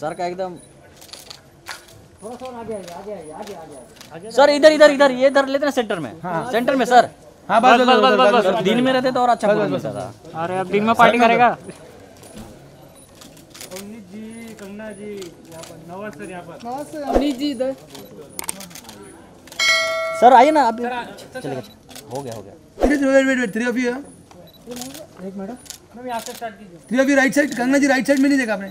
Sir का एकदम। थोड़ा सा और आगे आइए आगे आइए आगे आगे आगे। सर इधर इधर इधर ये इधर लेते ना सेंटर में। सेंटर में सर। हाँ बस बस बस बस सर दिन में रहते तो और अच्छा फ़ोटो मिलता था अरे अब दिन में पार्टी करेगा। सर सर आइए ना अभी चलेगा हो गया हो गया। Wait wait wait three of you एक मिनट। मैम यहाँ से स्टार्ट कीजिए। Three of you right side Kangana ji right side में नहीं देखा आपने?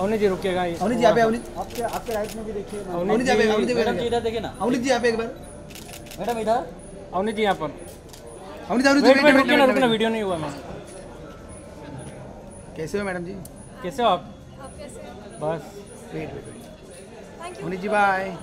अवनी जी रुकिएगा ये। अवनी जी आप अवनी आपके आपके राइट में भी देखिए। अवनी जी आप अवनी जी मैडम इधर देखिए ना। अवनी जी आप एक बार। मैडम इधर। अवनी जी यहाँ पर। अवनी जी अवनी जी रुकिए ना रुकिए ना वीडियो नहीं हुआ मैम कैसे हो मैडम जी? कैसे हो आप? बस। Wait wait Avni ji bye